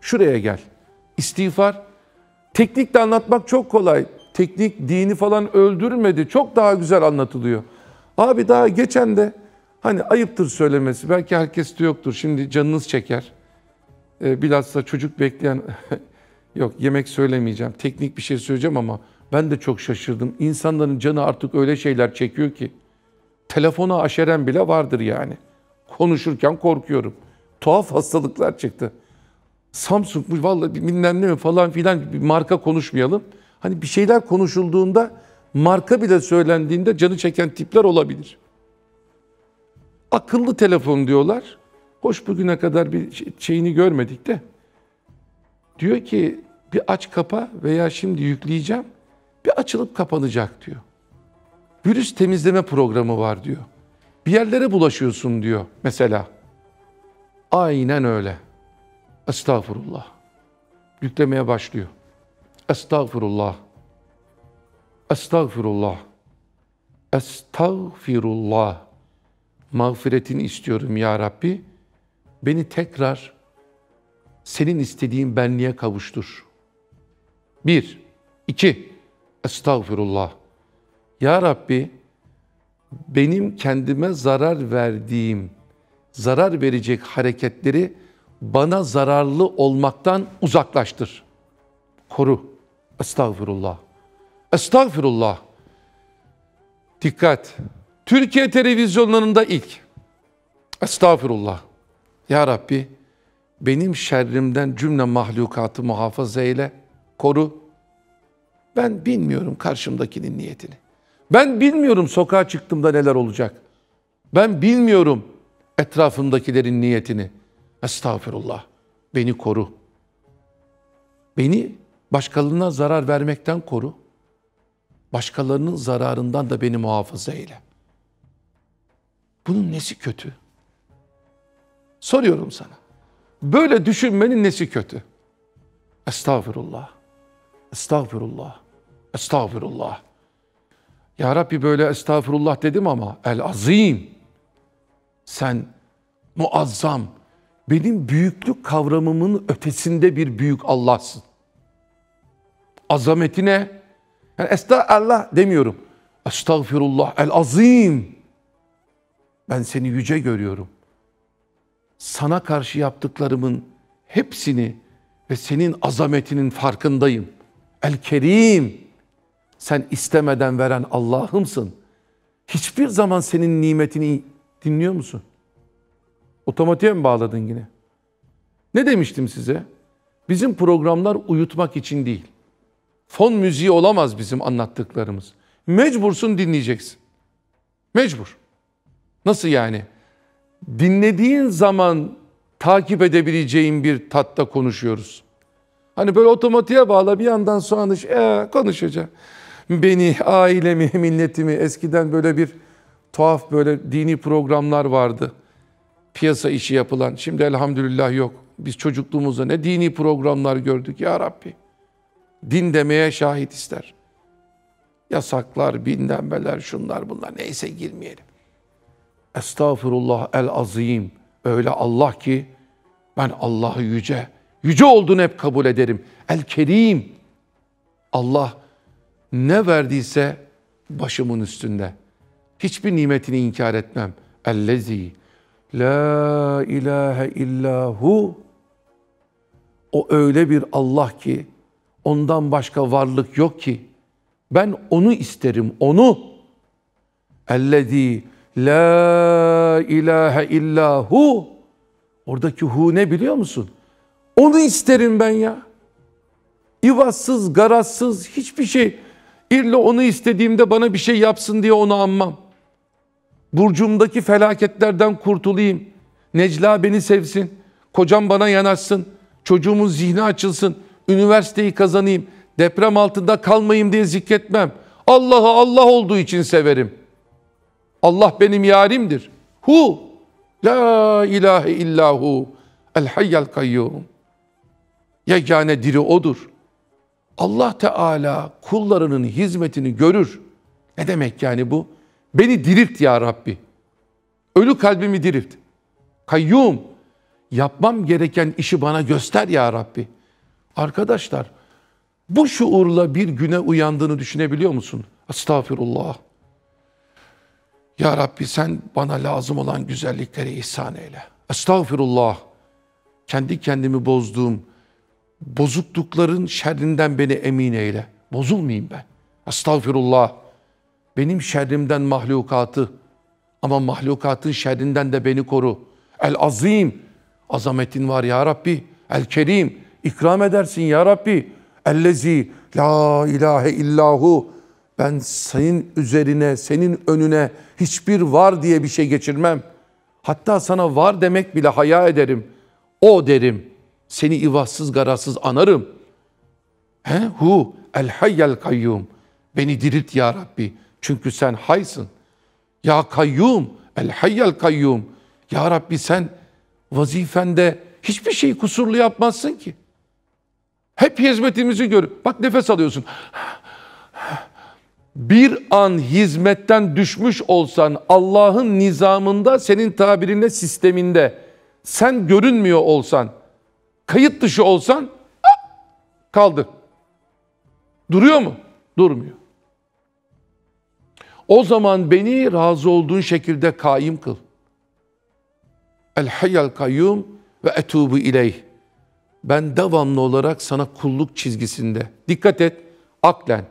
Şuraya gel. İstiğfar. Teknik de anlatmak çok kolay. Teknik dini falan öldürmedi. Çok daha güzel anlatılıyor. Abi daha geçen de hani ayıptır söylemesi. Belki herkes de yoktur. Şimdi canınız çeker. Ee, bilhassa çocuk bekleyen yok yemek söylemeyeceğim. Teknik bir şey söyleyeceğim ama ben de çok şaşırdım. İnsanların canı artık öyle şeyler çekiyor ki. Telefona aşeren bile vardır yani. Konuşurken korkuyorum. Tuhaf hastalıklar çıktı. Samsung bu vallahi bilmem ne mi falan filan bir marka konuşmayalım. Hani bir şeyler konuşulduğunda marka bile söylendiğinde canı çeken tipler olabilir. Akıllı telefon diyorlar. Hoş bugüne kadar bir şey- şeyini görmedik de. Diyor ki bir aç kapa veya şimdi yükleyeceğim. Bir açılıp kapanacak diyor. Virüs temizleme programı var diyor. Bir yerlere bulaşıyorsun diyor mesela. Aynen öyle. Estağfurullah. Yüklemeye başlıyor. Estağfurullah. Estağfurullah. Estağfirullah. Mağfiretini istiyorum ya Rabbi. Beni tekrar senin istediğin benliğe kavuştur. Bir. iki. Estağfirullah. Ya Rabbi benim kendime zarar verdiğim, zarar verecek hareketleri bana zararlı olmaktan uzaklaştır. Koru. Estağfirullah. Estağfirullah. Dikkat. Türkiye televizyonlarında ilk. Estağfirullah. Ya Rabbi benim şerrimden cümle mahlukatı muhafaza eyle, koru. Ben bilmiyorum karşımdakinin niyetini. Ben bilmiyorum sokağa çıktığımda neler olacak. Ben bilmiyorum etrafımdakilerin niyetini. Estağfirullah. Beni koru. Beni başkalarına zarar vermekten koru. Başkalarının zararından da beni muhafaza eyle. Bunun nesi kötü? Soruyorum sana. Böyle düşünmenin nesi kötü? Estağfirullah. Estağfirullah. Estağfirullah. Ya Rabbi böyle estağfurullah dedim ama el azim. Sen muazzam, benim büyüklük kavramımın ötesinde bir büyük Allah'sın. Azametine, yani estağfirullah demiyorum. Estağfirullah el azim. Ben seni yüce görüyorum. Sana karşı yaptıklarımın hepsini ve senin azametinin farkındayım. El kerim. Sen istemeden veren Allah'ımsın. Hiçbir zaman senin nimetini dinliyor musun? Otomatiğe mi bağladın yine? Ne demiştim size? Bizim programlar uyutmak için değil. Fon müziği olamaz bizim anlattıklarımız. Mecbursun dinleyeceksin. Mecbur. Nasıl yani? Dinlediğin zaman takip edebileceğin bir tatta konuşuyoruz. Hani böyle otomatiğe bağla bir yandan sonra e, konuşacak. Beni, ailemi, milletimi eskiden böyle bir tuhaf böyle dini programlar vardı. Piyasa işi yapılan. Şimdi elhamdülillah yok. Biz çocukluğumuzda ne dini programlar gördük ya Rabbi. Din demeye şahit ister. Yasaklar, bindenmeler, şunlar bunlar neyse girmeyelim. Estağfurullah el azim. Öyle Allah ki ben Allah'ı yüce, yüce olduğunu hep kabul ederim. El kerim. Allah ne verdiyse başımın üstünde. Hiçbir nimetini inkar etmem. Ellezi la ilahe illahu o öyle bir Allah ki ondan başka varlık yok ki. Ben onu isterim, onu. Ellezî la ilahe illahu. Oradaki hu ne biliyor musun? Onu isterim ben ya. İvazsız, garazsız hiçbir şey. İlle onu istediğimde bana bir şey yapsın diye onu anmam. Burcumdaki felaketlerden kurtulayım. Necla beni sevsin. Kocam bana yanaşsın. Çocuğumun zihni açılsın. Üniversiteyi kazanayım. Deprem altında kalmayayım diye zikretmem. Allah'ı Allah olduğu için severim. Allah benim yarimdir. Hu. La ilahe illahu. El hayyal kayyum. Yegane diri odur. Allah Teala kullarının hizmetini görür. Ne demek yani bu? Beni dirilt ya Rabbi. Ölü kalbimi dirilt. Kayyum. Yapmam gereken işi bana göster ya Rabbi. Arkadaşlar bu şuurla bir güne uyandığını düşünebiliyor musun? Estağfirullah. Ya Rabbi sen bana lazım olan güzellikleri ihsan eyle. Estağfirullah. Kendi kendimi bozduğum, bozuklukların şerrinden beni emin eyle. Bozulmayayım ben. Estağfirullah. Benim şerrimden mahlukatı ama mahlukatın şerrinden de beni koru. El azim. Azametin var ya Rabbi. El kerim. ikram edersin ya Rabbi. Ellezi la ilahe illahu. Ben senin üzerine, senin önüne hiçbir var diye bir şey geçirmem. Hatta sana var demek bile haya ederim. O derim. Seni ivazsız garazsız anarım. He? Hu el hayyel kayyum. Beni dirilt ya Rabbi. Çünkü sen haysın. Ya kayyum, el hayyel kayyum. Ya Rabbi sen vazifende hiçbir şeyi kusurlu yapmazsın ki. Hep hizmetimizi gör. Bak nefes alıyorsun. Bir an hizmetten düşmüş olsan Allah'ın nizamında senin tabirinde sisteminde sen görünmüyor olsan kayıt dışı olsan kaldı. Duruyor mu? Durmuyor. O zaman beni razı olduğun şekilde kaim kıl. El hayyal kayyum ve etubu ileyh. Ben devamlı olarak sana kulluk çizgisinde. Dikkat et, aklen.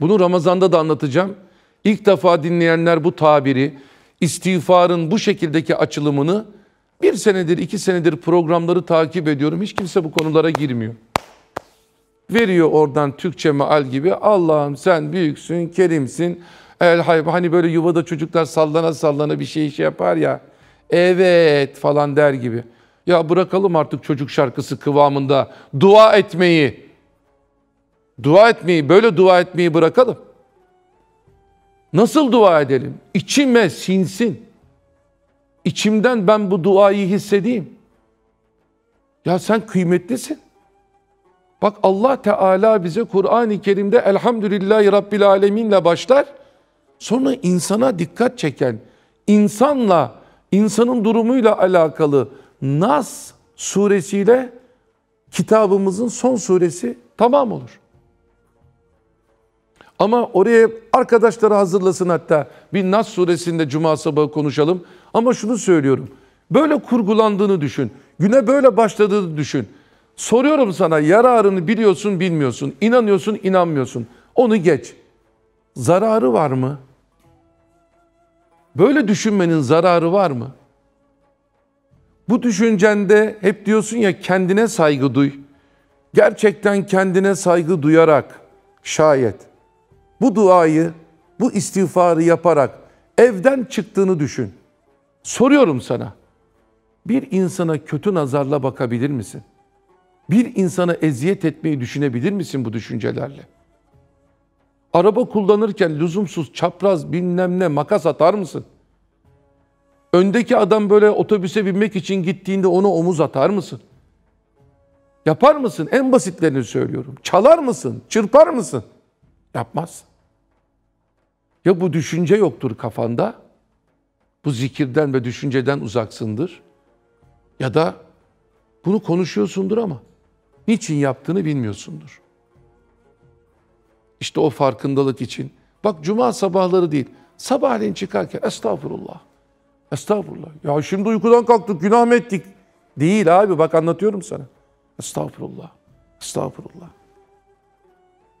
Bunu Ramazan'da da anlatacağım. İlk defa dinleyenler bu tabiri, istiğfarın bu şekildeki açılımını bir senedir, iki senedir programları takip ediyorum. Hiç kimse bu konulara girmiyor. Veriyor oradan Türkçe meal gibi. Allah'ım sen büyüksün, kerimsin. El hayb hani böyle yuvada çocuklar sallana sallana bir şey şey yapar ya. Evet falan der gibi. Ya bırakalım artık çocuk şarkısı kıvamında dua etmeyi. Dua etmeyi, böyle dua etmeyi bırakalım. Nasıl dua edelim? İçime sinsin. İçimden ben bu duayı hissedeyim. Ya sen kıymetlisin. Bak Allah Teala bize Kur'an-ı Kerim'de Elhamdülillahi Rabbil Alemin'le başlar. Sonra insana dikkat çeken, insanla, insanın durumuyla alakalı Nas suresiyle kitabımızın son suresi tamam olur. Ama oraya arkadaşları hazırlasın hatta. Bir Nas suresinde cuma sabahı konuşalım. Ama şunu söylüyorum. Böyle kurgulandığını düşün. Güne böyle başladığını düşün. Soruyorum sana yararını biliyorsun bilmiyorsun. İnanıyorsun inanmıyorsun. Onu geç. Zararı var mı? Böyle düşünmenin zararı var mı? Bu düşüncende hep diyorsun ya kendine saygı duy. Gerçekten kendine saygı duyarak şayet bu duayı, bu istiğfarı yaparak evden çıktığını düşün. Soruyorum sana. Bir insana kötü nazarla bakabilir misin? Bir insana eziyet etmeyi düşünebilir misin bu düşüncelerle? Araba kullanırken lüzumsuz çapraz bilmem ne makas atar mısın? Öndeki adam böyle otobüse binmek için gittiğinde ona omuz atar mısın? Yapar mısın? En basitlerini söylüyorum. Çalar mısın? Çırpar mısın? Yapmaz. Ya bu düşünce yoktur kafanda, bu zikirden ve düşünceden uzaksındır. Ya da bunu konuşuyorsundur ama niçin yaptığını bilmiyorsundur. İşte o farkındalık için. Bak cuma sabahları değil. Sabahleyin çıkarken estağfurullah. Estağfurullah. Ya şimdi uykudan kalktık günah mı ettik? Değil abi bak anlatıyorum sana. Estağfurullah. Estağfurullah.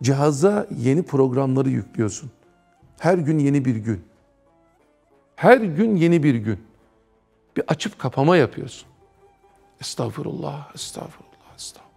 Cihaza yeni programları yüklüyorsun. Her gün yeni bir gün. Her gün yeni bir gün. Bir açıp kapama yapıyorsun. Estağfurullah, estağfurullah, estağfurullah.